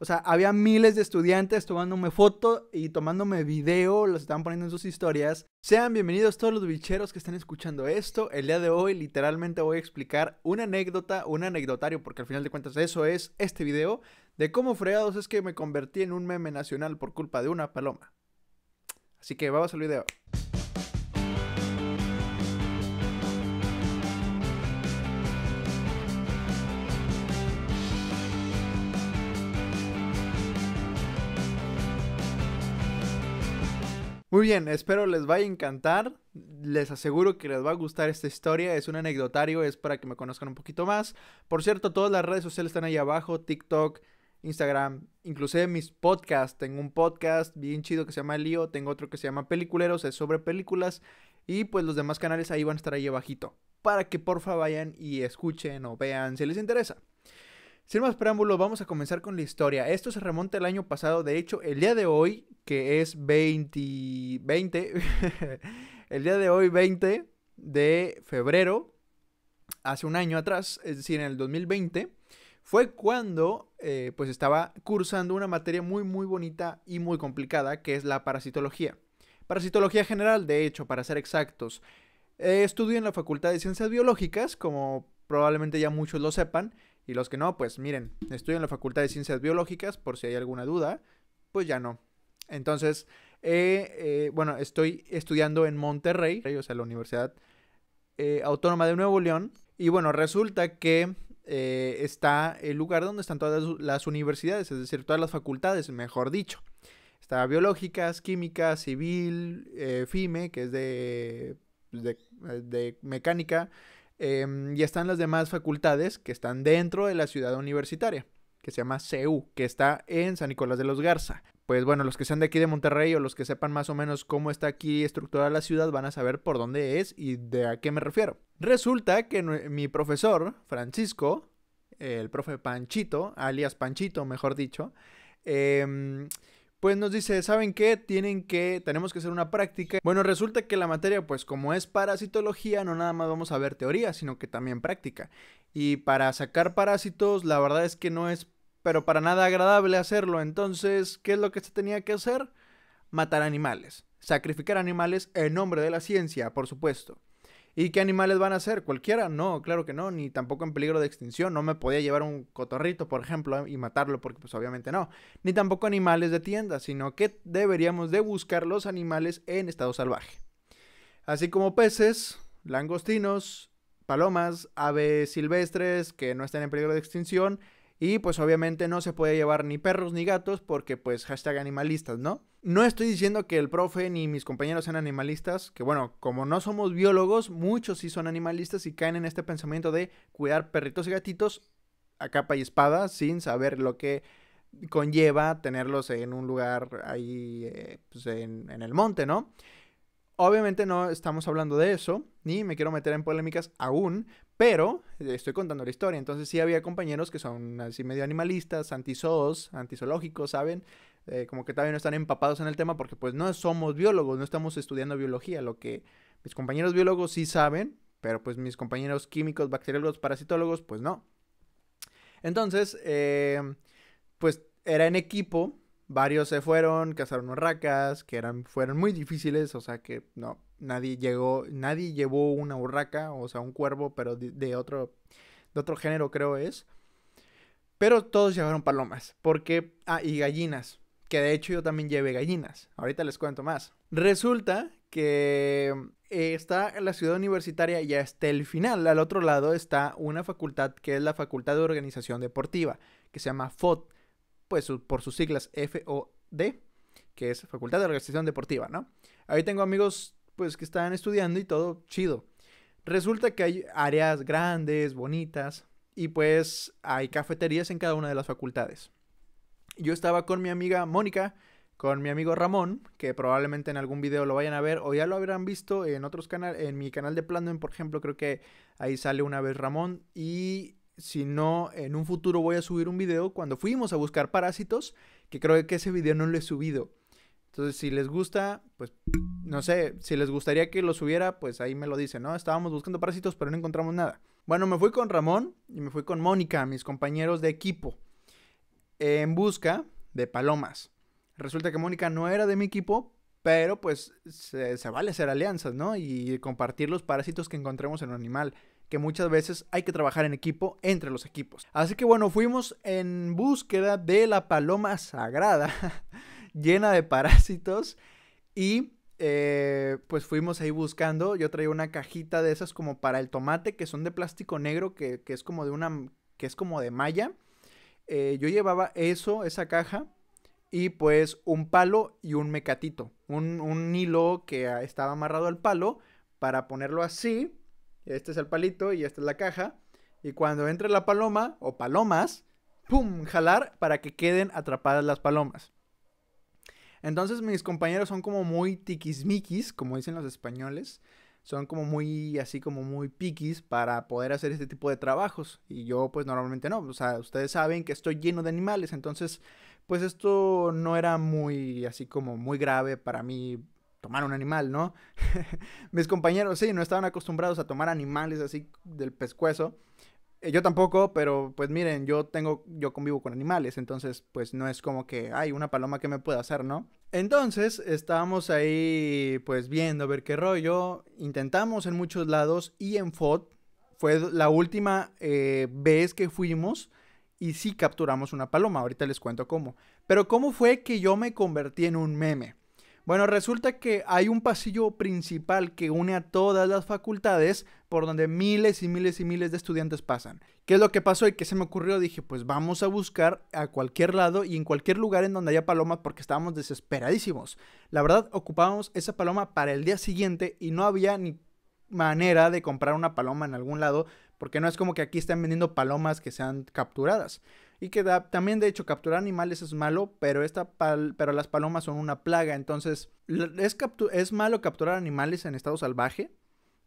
O sea, había miles de estudiantes tomándome foto y tomándome video, los estaban poniendo en sus historias. Sean bienvenidos todos los bicheros que están escuchando esto. El día de hoy literalmente voy a explicar una anécdota, un anecdotario, porque al final de cuentas eso es este video, de cómo fregados es que me convertí en un meme nacional por culpa de una paloma. Así que vamos al video. Muy bien, espero les vaya a encantar. Les aseguro que les va a gustar esta historia. Es un anecdotario, es para que me conozcan un poquito más. Por cierto, todas las redes sociales están ahí abajo: TikTok, Instagram, inclusive mis podcasts. Tengo un podcast bien chido que se llama Lío, tengo otro que se llama Peliculeros, es sobre películas. Y pues los demás canales ahí van a estar ahí abajito. Para que porfa vayan y escuchen o vean si les interesa. Sin más preámbulos, vamos a comenzar con la historia. Esto se remonta el año pasado. De hecho, el día de hoy, que es 20. 20. el día de hoy, 20 de febrero, hace un año atrás, es decir, en el 2020, fue cuando eh, pues estaba cursando una materia muy, muy bonita y muy complicada, que es la parasitología. Parasitología general, de hecho, para ser exactos. estudio en la Facultad de Ciencias Biológicas, como probablemente ya muchos lo sepan. Y los que no, pues miren, estoy en la Facultad de Ciencias Biológicas, por si hay alguna duda, pues ya no. Entonces, eh, eh, bueno, estoy estudiando en Monterrey, o sea, la Universidad eh, Autónoma de Nuevo León. Y bueno, resulta que está el lugar donde están todas las universidades, es decir, todas las facultades, mejor dicho. Está biológicas, químicas, civil, FIME, que es de, de mecánica, Em, y están las demás facultades que están dentro de la ciudad universitaria, que se llama CEU, que está en San Nicolás de los Garza. Pues bueno, los que sean de aquí de Monterrey o los que sepan más o menos cómo está aquí estructurada la ciudad van a saber por dónde es y de a qué me refiero. Resulta que mi profesor, Francisco, el profe Panchito, alias Panchito, mejor dicho, eh, pues nos dice, ¿saben qué? Tienen que, tenemos que hacer una práctica. Bueno, resulta que la materia, pues como es parasitología, no nada más vamos a ver teoría, sino que también práctica. Y para sacar parásitos, la verdad es que no es, pero para nada agradable hacerlo. Entonces, ¿qué es lo que se tenía que hacer? Matar animales. Sacrificar animales en nombre de la ciencia, por supuesto. ¿Y qué animales van a ser? ¿Cualquiera? No, claro que no, ni tampoco en peligro de extinción. No me podía llevar un cotorrito, por ejemplo, y matarlo, porque pues obviamente no. Ni tampoco animales de tienda, sino que deberíamos de buscar los animales en estado salvaje. Así como peces, langostinos, palomas, aves silvestres que no estén en peligro de extinción y pues obviamente no se puede llevar ni perros ni gatos porque pues hashtag animalistas, ¿no? No estoy diciendo que el profe ni mis compañeros sean animalistas, que bueno, como no somos biólogos, muchos sí son animalistas y caen en este pensamiento de cuidar perritos y gatitos a capa y espada sin saber lo que conlleva tenerlos en un lugar ahí eh, pues en, en el monte, ¿no? Obviamente no estamos hablando de eso, ni me quiero meter en polémicas aún, pero estoy contando la historia. Entonces sí había compañeros que son así medio animalistas, antizoos, antizoológicos, ¿saben? Eh, como que todavía no están empapados en el tema porque pues no somos biólogos, no estamos estudiando biología. Lo que mis compañeros biólogos sí saben, pero pues mis compañeros químicos, bacteriólogos, parasitólogos, pues no. Entonces, eh, pues era en equipo varios se fueron, cazaron urracas, que eran, fueron muy difíciles, o sea que no, nadie llegó, nadie llevó una urraca, o sea, un cuervo, pero de, otro, de otro género creo es. Pero todos llevaron palomas, porque, ah, y gallinas, que de hecho yo también llevé gallinas, ahorita les cuento más. Resulta que eh, está la ciudad universitaria y hasta el final, al otro lado, está una facultad que es la Facultad de Organización Deportiva, que se llama FOD pues por sus siglas FOD, que es Facultad de Organización Deportiva, ¿no? Ahí tengo amigos pues que están estudiando y todo chido. Resulta que hay áreas grandes, bonitas, y pues hay cafeterías en cada una de las facultades. Yo estaba con mi amiga Mónica, con mi amigo Ramón, que probablemente en algún video lo vayan a ver o ya lo habrán visto en otros canales, en mi canal de Planden, por ejemplo, creo que ahí sale una vez Ramón y si no, en un futuro voy a subir un video cuando fuimos a buscar parásitos, que creo que ese video no lo he subido. Entonces, si les gusta, pues, no sé, si les gustaría que lo subiera, pues ahí me lo dicen, ¿no? Estábamos buscando parásitos, pero no encontramos nada. Bueno, me fui con Ramón y me fui con Mónica, mis compañeros de equipo. en busca de palomas. Resulta que Mónica no era de mi equipo, pero pues se, vale hacer alianzas, ¿no? Y compartir los parásitos que encontremos en un animal, que muchas veces hay que trabajar en equipo entre los equipos. Así que bueno, fuimos en búsqueda de la paloma sagrada, llena de parásitos, y eh, pues fuimos ahí buscando. Yo traía una cajita de esas como para el tomate, que son de plástico negro, que, es como de una, que es como de malla. Eh, yo llevaba eso, esa caja, y pues un palo y un mecatito, un, un hilo que estaba amarrado al palo para ponerlo así. Este es el palito y esta es la caja. Y cuando entre la paloma o palomas, ¡pum! jalar para que queden atrapadas las palomas. Entonces mis compañeros son como muy tiquismiquis, como dicen los españoles. Son como muy, así como muy piquis para poder hacer este tipo de trabajos. Y yo pues normalmente no. O sea, ustedes saben que estoy lleno de animales. Entonces pues esto no era muy, así como muy grave para mí tomar un animal, ¿no? Mis compañeros sí, no estaban acostumbrados a tomar animales así del pescuezo. Eh, yo tampoco, pero pues miren, yo tengo, yo convivo con animales, entonces pues no es como que hay una paloma que me pueda hacer, ¿no? Entonces estábamos ahí pues viendo a ver qué rollo, intentamos en muchos lados y en FOD fue la última eh, vez que fuimos y sí capturamos una paloma. Ahorita les cuento cómo. Pero ¿cómo fue que yo me convertí en un meme? Bueno, resulta que hay un pasillo principal que une a todas las facultades por donde miles y miles y miles de estudiantes pasan. ¿Qué es lo que pasó y qué se me ocurrió? Dije, pues vamos a buscar a cualquier lado y en cualquier lugar en donde haya palomas porque estábamos desesperadísimos. La verdad, ocupábamos esa paloma para el día siguiente y no había ni manera de comprar una paloma en algún lado porque no es como que aquí estén vendiendo palomas que sean capturadas. Y que también, de hecho, capturar animales es malo, pero, esta pero las palomas son una plaga. Entonces, es, es malo capturar animales en estado salvaje,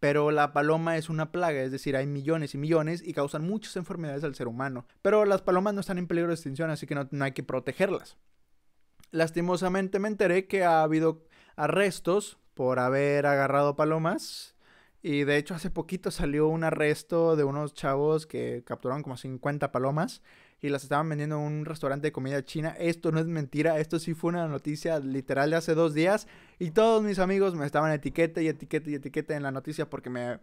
pero la paloma es una plaga, es decir, hay millones y millones y causan muchas enfermedades al ser humano. Pero las palomas no están en peligro de extinción, así que no, no hay que protegerlas. Lastimosamente me enteré que ha habido arrestos por haber agarrado palomas y de hecho hace poquito salió un arresto de unos chavos que capturaron como 50 palomas y las estaban vendiendo en un restaurante de comida china. Esto no es mentira, esto sí fue una noticia literal de hace dos días y todos mis amigos me estaban etiqueta y etiqueta y etiqueta en la noticia porque me...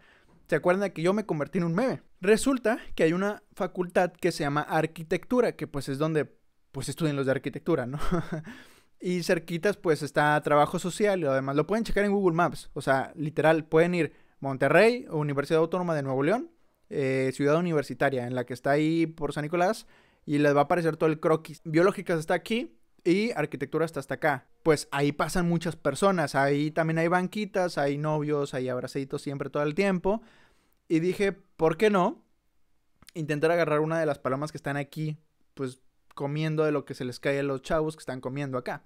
¿Se acuerdan de que yo me convertí en un meme? Resulta que hay una facultad que se llama arquitectura, que pues es donde pues estudian los de arquitectura, ¿no? y cerquitas pues está trabajo social y lo demás. Lo pueden checar en Google Maps, o sea, literal, pueden ir Monterrey, Universidad Autónoma de Nuevo León, eh, ciudad universitaria, en la que está ahí por San Nicolás, y les va a aparecer todo el croquis. Biológicas está aquí y arquitectura está hasta acá. Pues ahí pasan muchas personas, ahí también hay banquitas, hay novios, hay abracaditos siempre todo el tiempo. Y dije, ¿por qué no? Intentar agarrar una de las palomas que están aquí, pues comiendo de lo que se les cae a los chavos que están comiendo acá.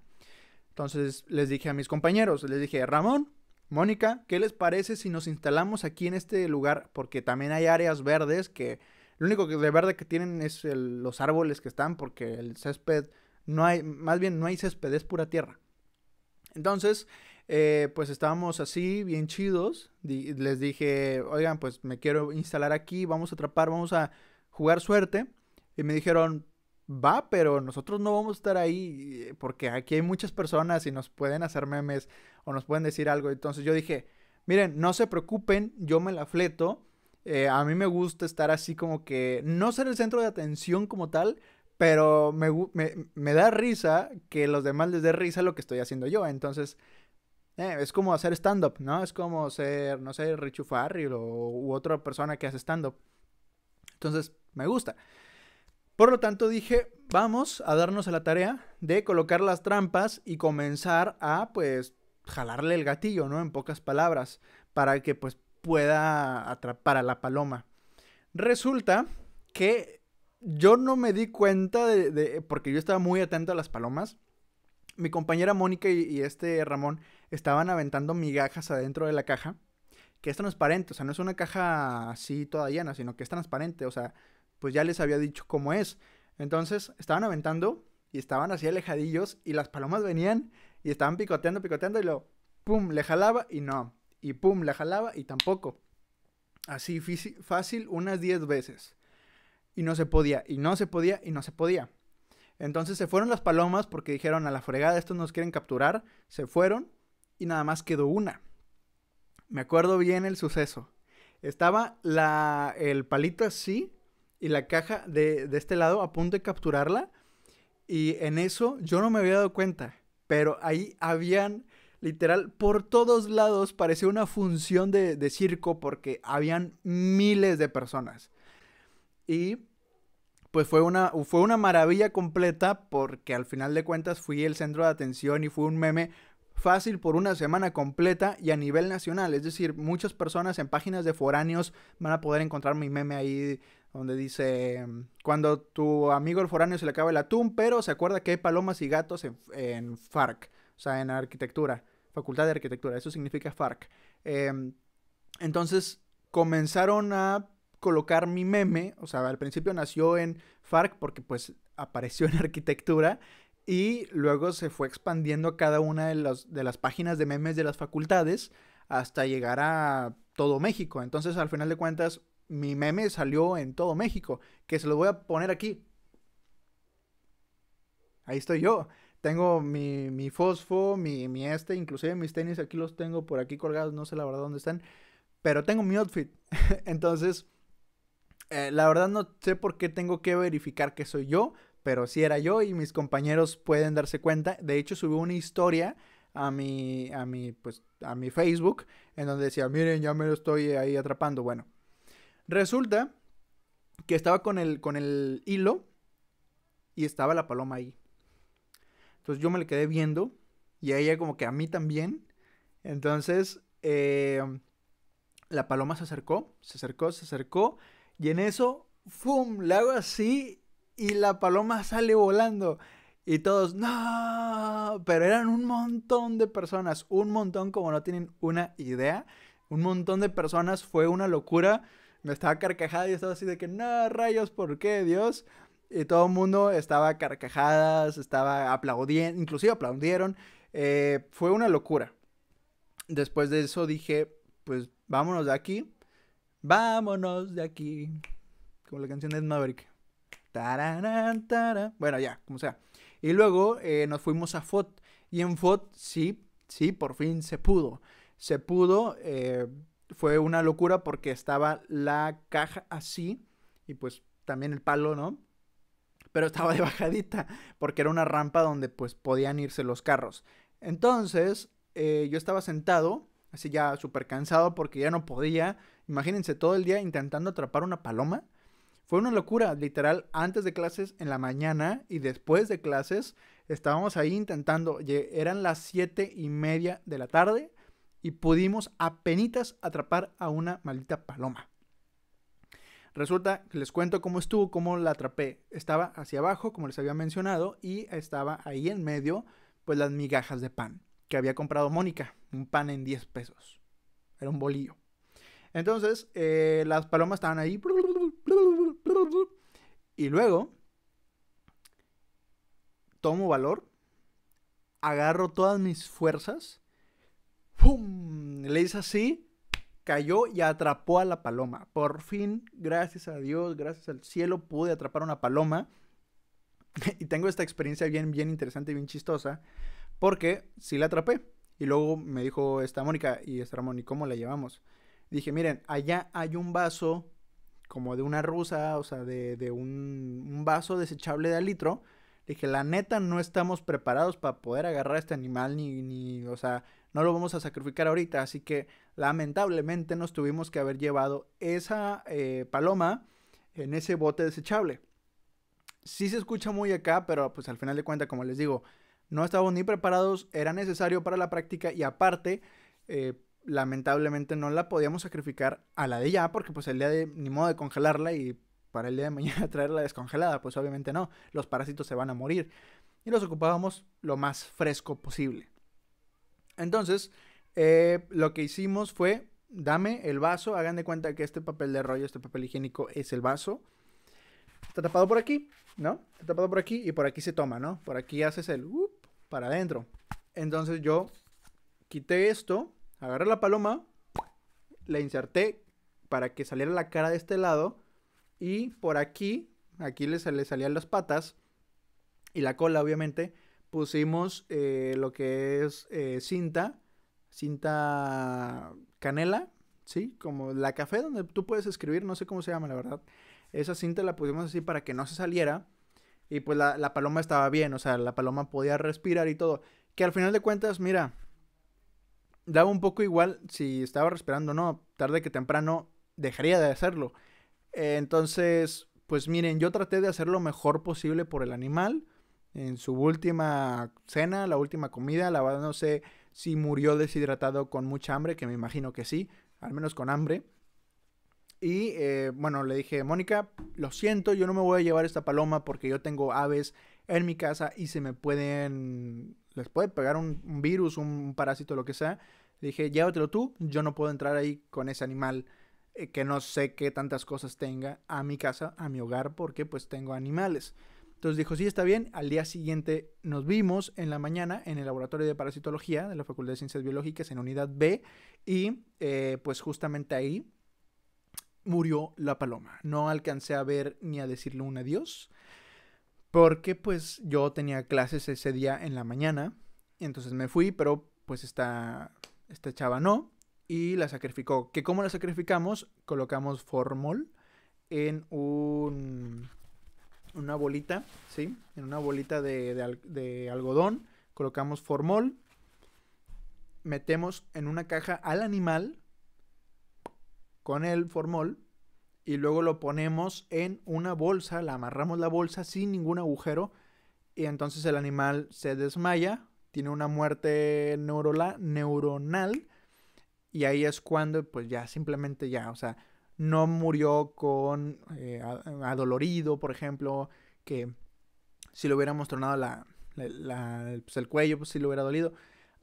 Entonces les dije a mis compañeros, les dije, Ramón, Mónica, ¿qué les parece si nos instalamos aquí en este lugar? Porque también hay áreas verdes que lo único que de verde que tienen es los árboles que están porque el césped no hay, más bien no hay césped, es pura tierra. Entonces, eh, pues estábamos así, bien chidos. les dije, oigan, pues me quiero instalar aquí, vamos a atrapar, vamos a jugar suerte. Y me dijeron, va, pero nosotros no vamos a estar ahí eh, porque aquí hay muchas personas y nos pueden hacer memes o nos pueden decir algo. Entonces yo dije, miren, no se preocupen, yo me la fleto. Eh, a mí me gusta estar así como que, no ser el centro de atención como tal, pero me, me, da risa que los demás les dé risa lo que estoy haciendo yo. Entonces, eh, es como hacer stand-up, ¿no? Es como ser, no sé, Richu Farrell o, u otra persona que hace stand-up. Entonces, me gusta. Por lo tanto dije, vamos a darnos a la tarea de colocar las trampas y comenzar a pues jalarle el gatillo, ¿no? En pocas palabras, para que pues pueda atrapar a la paloma. Resulta que yo no me di cuenta de, porque yo estaba muy atento a las palomas. Mi compañera Mónica y, y, este Ramón estaban aventando migajas adentro de la caja, que es transparente, o sea, no es una caja así toda llena, sino que es transparente, o sea, pues ya les había dicho cómo es. Entonces estaban aventando y estaban así alejadillos y las palomas venían y estaban picoteando, picoteando y luego, pum, le jalaba y no. Y pum, le jalaba y tampoco. Así fácil unas 10 veces. Y no se podía, y no se podía, y no se podía. Entonces se fueron las palomas porque dijeron a la fregada, estos nos quieren capturar. Se fueron y nada más quedó una. Me acuerdo bien el suceso. Estaba la, el palito así y la caja de, de este lado a punto de capturarla. Y en eso yo no me había dado cuenta. Pero ahí habían literal, por todos lados parecía una función de, circo porque habían miles de personas. Y pues fue una, fue una maravilla completa porque al final de cuentas fui el centro de atención y fue un meme fácil por una semana completa y a nivel nacional. Es decir, muchas personas en páginas de foráneos van a poder encontrar mi meme ahí donde dice, cuando tu amigo el foráneo se le acaba el atún, pero se acuerda que hay palomas y gatos en, en FARC, o sea, en arquitectura. Facultad de Arquitectura, eso significa FARC. Em, entonces comenzaron a colocar mi meme, o sea, al principio nació en FARC porque pues apareció en arquitectura y luego se fue expandiendo a cada una de, de las páginas de memes de las facultades hasta llegar a todo México. Entonces, al final de cuentas, mi meme salió en todo México, que se lo voy a poner aquí. Ahí estoy yo. Tengo mi, mi fosfo, mi, mi este, inclusive mis tenis aquí los tengo por aquí colgados, no sé la verdad dónde están, pero tengo mi outfit. Entonces, eh, la verdad no sé por qué tengo que verificar que soy yo, pero sí era yo y mis compañeros pueden darse cuenta. De hecho, subí una historia a mi, a mi, pues, a mi Facebook en donde decía, miren, ya me lo estoy ahí atrapando. Bueno, resulta que estaba con el, con el hilo y estaba la paloma ahí. Entonces yo me le quedé viendo y ella como que a mí también. Entonces eh, la paloma se acercó, se acercó, se acercó y en eso, ¡fum! Le hago así y la paloma sale volando. Y todos, no, pero eran un montón de personas, un montón como no tienen una idea. Un montón de personas, fue una locura. Me estaba carcajada y estaba así de que, no, rayos, ¿por qué, Dios? Y todo el mundo estaba carcajadas, estaba aplaudiendo, inclusive aplaudieron. Eh, fue una locura. Después de eso dije, pues vámonos de aquí. Vámonos de aquí. Como la canción de Maverick. Bueno, ya, como sea. Y luego eh, nos fuimos a FOT. Y en FOT, sí, sí, por fin se pudo. Se pudo. Eh, fue una locura porque estaba la caja así. Y pues también el palo, ¿no? Pero estaba de bajadita, porque era una rampa donde pues podían irse los carros. Entonces, eh, yo estaba sentado, así ya súper cansado porque ya no podía. Imagínense todo el día intentando atrapar una paloma. Fue una locura, literal, antes de clases en la mañana y después de clases estábamos ahí intentando, eran las siete y media de la tarde y pudimos apenas atrapar a una maldita paloma. Resulta que les cuento cómo estuvo, cómo la atrapé. Estaba hacia abajo, como les había mencionado, y estaba ahí en medio, pues las migajas de pan que había comprado Mónica. Un pan en 10 pesos. Era un bolillo. Entonces, eh, las palomas estaban ahí. Y luego, tomo valor, agarro todas mis fuerzas, ¡pum! Le hice así cayó y atrapó a la paloma. Por fin, gracias a Dios, gracias al cielo, pude atrapar una paloma. y tengo esta experiencia bien, bien interesante y bien chistosa. Porque sí la atrapé. Y luego me dijo esta Mónica y esta Ramón, ¿y cómo la llevamos? Dije, miren, allá hay un vaso como de una rusa, o sea, de, un, un, vaso desechable de litro. Dije, la neta, no estamos preparados para poder agarrar a este animal, ni, ni, o sea, no lo vamos a sacrificar ahorita. Así que lamentablemente nos tuvimos que haber llevado esa eh, paloma en ese bote desechable. Sí se escucha muy acá, pero pues al final de cuentas, como les digo, no estábamos ni preparados, era necesario para la práctica y aparte, eh, lamentablemente no la podíamos sacrificar a la de ya, porque pues el día de, ni modo de congelarla y para el día de mañana traerla descongelada, pues obviamente no, los parásitos se van a morir y los ocupábamos lo más fresco posible. Entonces, eh, lo que hicimos fue, dame el vaso, hagan de cuenta que este papel de rollo, este papel higiénico es el vaso. Está tapado por aquí, ¿no? Está tapado por aquí y por aquí se toma, ¿no? Por aquí haces el para adentro. Entonces yo quité esto, agarré la paloma, la inserté para que saliera la cara de este lado y por aquí, aquí le, le salían las patas, y la cola, obviamente, pusimos eh, lo que es eh, cinta, cinta canela, ¿sí? Como la café donde tú puedes escribir, no sé cómo se llama, la verdad. Esa cinta la pusimos así para que no se saliera. Y pues la, la paloma estaba bien, o sea, la paloma podía respirar y todo. Que al final de cuentas, mira, daba un poco igual si estaba respirando o no. Tarde que temprano dejaría de hacerlo. entonces, pues miren, yo traté de hacer lo mejor posible por el animal. En su última cena, la última comida, la verdad no sé si murió deshidratado con mucha hambre, que me imagino que sí, al menos con hambre. Y eh, bueno, le dije, Mónica, lo siento, yo no me voy a llevar esta paloma porque yo tengo aves en mi casa y se me pueden, les puede pegar un, virus, un parásito, lo que sea. Le dije, llévatelo tú, yo no puedo entrar ahí con ese animal eh, que no sé qué tantas cosas tenga a mi casa, a mi hogar, porque pues tengo animales. Entonces dijo, sí, está bien. Al día siguiente nos vimos en la mañana en el laboratorio de parasitología de la Facultad de Ciencias Biológicas en unidad B y eh, pues justamente ahí murió la paloma. No alcancé a ver ni a decirle un adiós porque pues yo tenía clases ese día en la mañana. Entonces me fui, pero pues esta, esta chava no y la sacrificó. ¿Que cómo la sacrificamos? Colocamos formol en un, una bolita, ¿sí? En una bolita de, de algodón. Colocamos formol. Metemos en una caja al animal con el formol y luego lo ponemos en una bolsa, la amarramos la bolsa sin ningún agujero y entonces el animal se desmaya, tiene una muerte neuronal y ahí es cuando pues ya simplemente ya, o sea, no murió con eh, adolorido, por ejemplo, que si le hubiéramos tronado la, pues, el cuello, pues sí le hubiera dolido.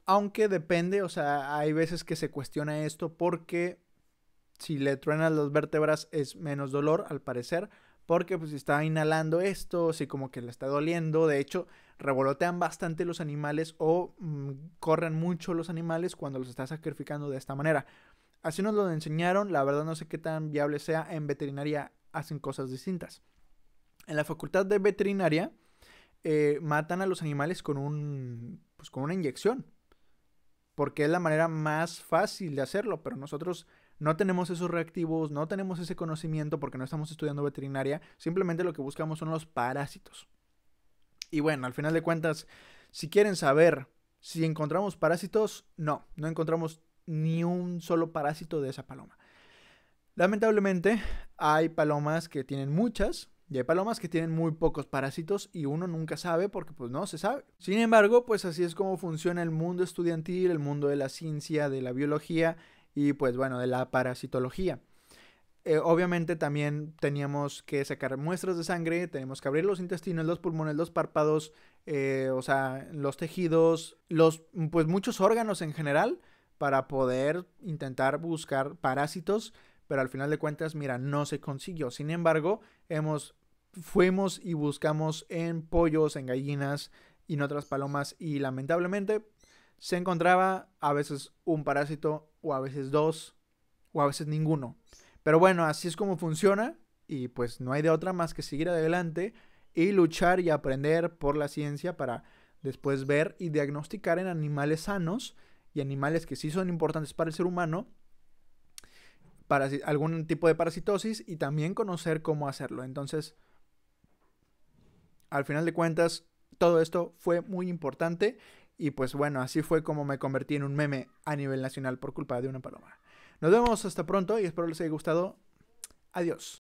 Aunque depende, o sea, hay veces que se cuestiona esto porque si le truenan las vértebras es menos dolor, al parecer, porque pues si está inhalando esto, si como que le está doliendo, de hecho, revolotean bastante los animales o mm, corren mucho los animales cuando los está sacrificando de esta manera. Así nos lo enseñaron, la verdad no sé qué tan viable sea, en veterinaria hacen cosas distintas. En la facultad de veterinaria eh, matan a los animales con, un, pues, con una inyección, porque es la manera más fácil de hacerlo, pero nosotros no tenemos esos reactivos, no tenemos ese conocimiento porque no estamos estudiando veterinaria, simplemente lo que buscamos son los parásitos. Y bueno, al final de cuentas, si quieren saber si encontramos parásitos, no, no encontramos ni un solo parásito de esa paloma. Lamentablemente, hay palomas que tienen muchas y hay palomas que tienen muy pocos parásitos y uno nunca sabe porque pues no se sabe. Sin embargo, pues así es como funciona el mundo estudiantil, el mundo de la ciencia, de la biología y pues bueno, de la parasitología. Eh, obviamente también teníamos que sacar muestras de sangre, tenemos que abrir los intestinos, los pulmones, los párpados, eh, o sea, los tejidos, los, pues muchos órganos en general para poder intentar buscar parásitos, pero al final de cuentas, mira, no se consiguió. Sin embargo, hemos, fuimos y buscamos en pollos, en gallinas y en otras palomas y lamentablemente se encontraba a veces un parásito o a veces dos o a veces ninguno. Pero bueno, así es como funciona y pues no hay de otra más que seguir adelante y luchar y aprender por la ciencia para después ver y diagnosticar en animales sanos y animales que sí son importantes para el ser humano para algún tipo de parasitosis y también conocer cómo hacerlo. Entonces, al final de cuentas, todo esto fue muy importante y pues bueno, así fue como me convertí en un meme a nivel nacional por culpa de una paloma. Nos vemos hasta pronto y espero les haya gustado. Adiós.